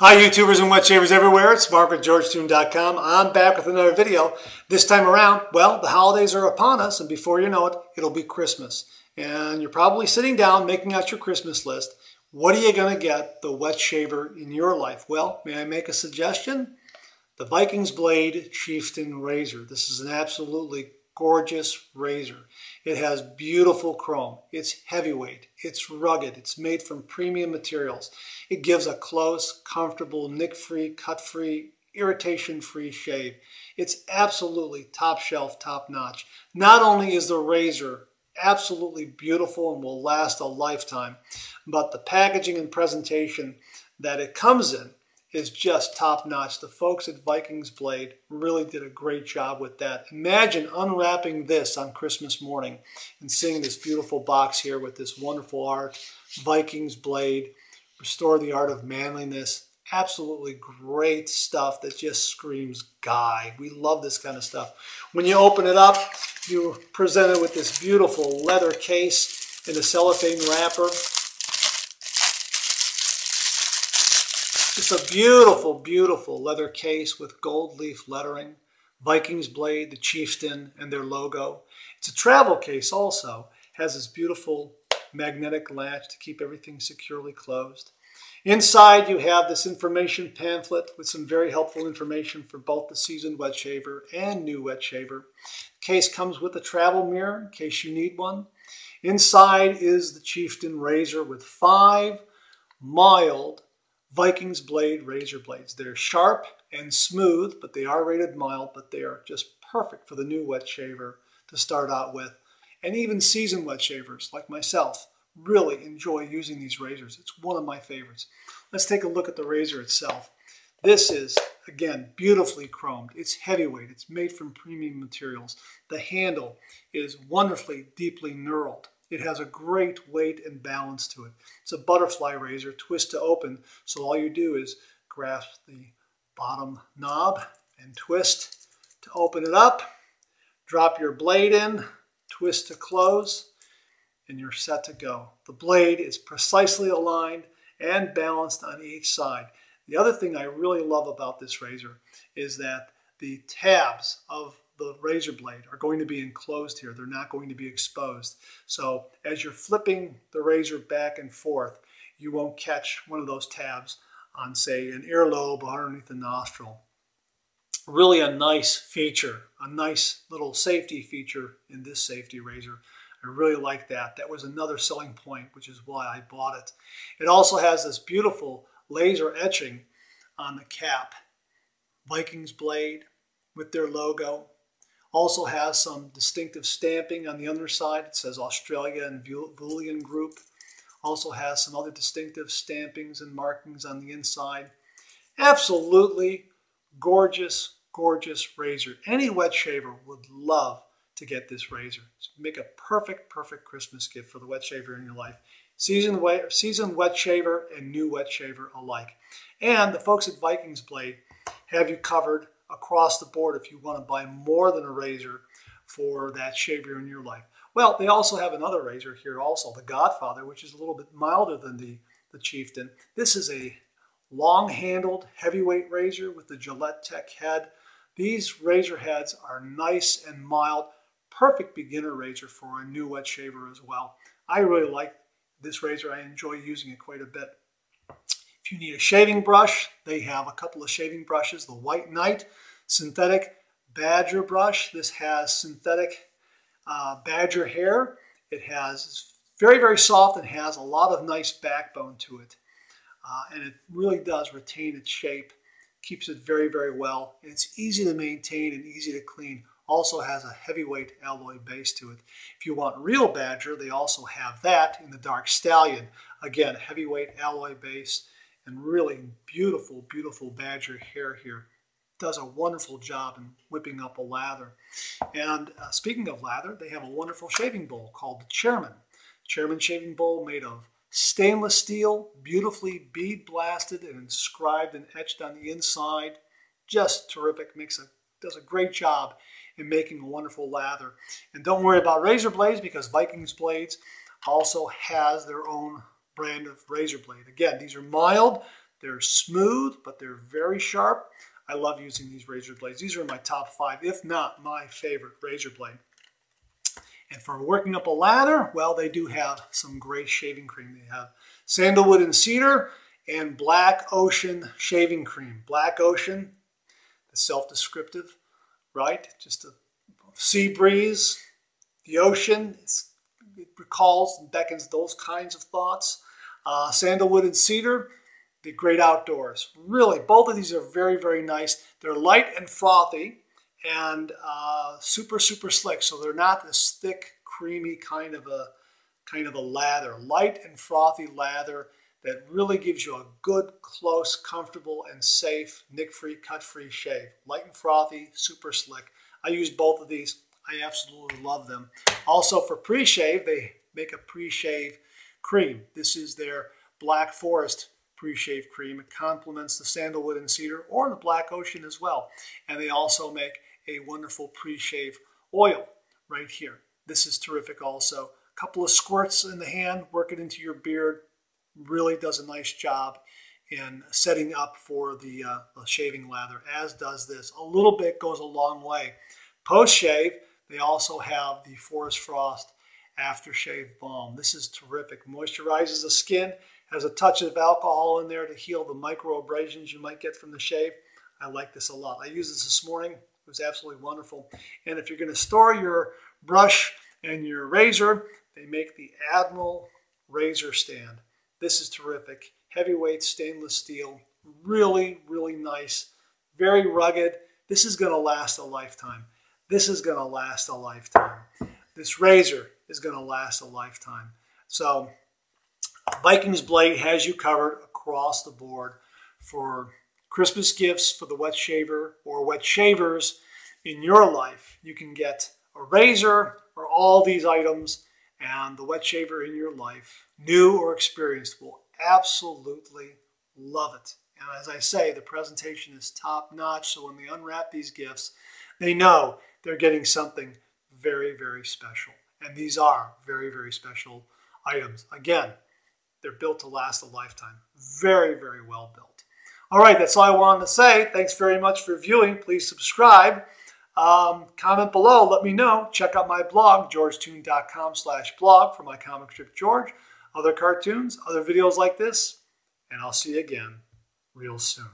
Hi YouTubers and wet shavers everywhere, it's Mark with GeorgeToon.com. I'm back with another video. This time around, well, the holidays are upon us and before you know it, it'll be Christmas. And you're probably sitting down making out your Christmas list. What are you going to get the wet shaver in your life? Well, may I make a suggestion? The Vikings Blade Chieftain Razor. This is an absolutely gorgeous razor. It has beautiful chrome. It's heavyweight. It's rugged. It's made from premium materials. It gives a close, comfortable, nick-free, cut-free, irritation-free shave. It's absolutely top shelf, top notch. Not only is the razor absolutely beautiful and will last a lifetime, but the packaging and presentation that it comes in is just top notch. The folks at Vikings Blade really did a great job with that. Imagine unwrapping this on Christmas morning and seeing this beautiful box here with this wonderful art, Vikings Blade, Restore the Art of Manliness. Absolutely great stuff that just screams guy. We love this kind of stuff. When you open it up, you're presented with this beautiful leather case and a cellophane wrapper. It's a beautiful, beautiful leather case with gold leaf lettering, Vikings blade, the chieftain, and their logo. It's a travel case also. Has this beautiful magnetic latch to keep everything securely closed. Inside you have this information pamphlet with some very helpful information for both the seasoned wet shaver and new wet shaver. The case comes with a travel mirror in case you need one. Inside is the Chieftain razor with five mild Vikings blade razor blades. They're sharp and smooth, but they are rated mild, but they are just perfect for the new wet shaver to start out with. And even seasoned wet shavers like myself really enjoy using these razors. It's one of my favorites. Let's take a look at the razor itself. This is, again, beautifully chromed. It's heavyweight. It's made from premium materials. The handle is wonderfully deeply knurled. It has a great weight and balance to it. It's a butterfly razor, twist to open, so all you do is grasp the bottom knob and twist to open it up, drop your blade in, twist to close, and you're set to go. The blade is precisely aligned and balanced on each side. The other thing I really love about this razor is that the tabs of the razor blade are going to be enclosed here. They're not going to be exposed. So as you're flipping the razor back and forth, you won't catch one of those tabs on, say, an earlobe or underneath the nostril. Really a nice feature, a nice little safety feature in this safety razor. I really like that. That was another selling point, which is why I bought it. It also has this beautiful laser etching on the cap. Vikings blade with their logo. Also has some distinctive stamping on the underside. It says Australia and Vulian Group. Also has some other distinctive stampings and markings on the inside. Absolutely gorgeous, gorgeous razor. Any wet shaver would love to get this razor. Make a perfect, perfect Christmas gift for the wet shaver in your life. Seasoned wet, seasoned wet shaver and new wet shaver alike. And the folks at Vikings Blade have you covered across the board if you want to buy more than a razor for that shaver in your life. Well, they also have another razor here also, the Godfather, which is a little bit milder than the, the Chieftain. This is a long-handled heavyweight razor with the Gillette Tech head. These razor heads are nice and mild, perfect beginner razor for a new wet shaver as well. I really like this razor. I enjoy using it quite a bit. You need a shaving brush, they have a couple of shaving brushes. The White Knight synthetic badger brush. This has synthetic uh, badger hair. It has very, very soft and has a lot of nice backbone to it. Uh, and it really does retain its shape, keeps it very, very well. And it's easy to maintain and easy to clean. Also has a heavyweight alloy base to it. If you want real badger, they also have that in the dark stallion. Again, heavyweight alloy base and really beautiful, beautiful badger hair here. Does a wonderful job in whipping up a lather. And uh, speaking of lather, they have a wonderful shaving bowl called the Chairman. Chairman shaving bowl made of stainless steel, beautifully bead blasted and inscribed and etched on the inside. Just terrific. Makes a does a great job in making a wonderful lather. And don't worry about razor blades because Vikings blades also has their own brand of razor blade. Again, these are mild. They're smooth, but they're very sharp. I love using these razor blades. These are my top five, if not my favorite razor blade. And for working up a lather, well, they do have some great shaving cream. They have sandalwood and cedar and black ocean shaving cream. Black ocean, the self-descriptive, right? Just a sea breeze, the ocean. it recalls and beckons those kinds of thoughts. Uh, sandalwood and cedar, the great outdoors. Really, both of these are very, very nice. They're light and frothy and uh, super, super slick. So they're not this thick, creamy kind of a kind of a lather. Light and frothy lather that really gives you a good, close, comfortable, and safe, nick-free, cut-free shave. Light and frothy, super slick. I use both of these. I absolutely love them. Also for pre-shave, they make a pre-shave cream. This is their Black Forest pre-shave cream. It complements the sandalwood and cedar or the black ocean as well. And they also make a wonderful pre-shave oil right here. This is terrific also. A couple of squirts in the hand, work it into your beard. Really does a nice job in setting up for the, uh, the shaving lather, as does this. A little bit goes a long way. Post-shave, they also have the Forest Frost aftershave balm. This is terrific. Moisturizes the skin has a touch of alcohol in there to heal the microabrasions you might get from the shave. I like this a lot. I used this this morning. It was absolutely wonderful. And if you're going to store your brush and your razor, they make the Admiral razor stand. This is terrific. Heavyweight stainless steel. Really, really nice. Very rugged. This is going to last a lifetime. This is going to last a lifetime. This razor is going to last a lifetime. So Vikings Blade has you covered across the board for Christmas gifts for the wet shaver or wet shavers in your life. You can get a razor or all these items and the wet shaver in your life, new or experienced, will absolutely love it. And as I say, the presentation is top notch. So when they unwrap these gifts, they know they're getting something very, very special. And these are very, very special items. Again, they're built to last a lifetime. Very, very well built. All right, that's all I wanted to say. Thanks very much for viewing. Please subscribe. Um, comment below. Let me know. Check out my blog, georgetoon.com slash blog for my comic strip George, other cartoons, other videos like this, and I'll see you again real soon.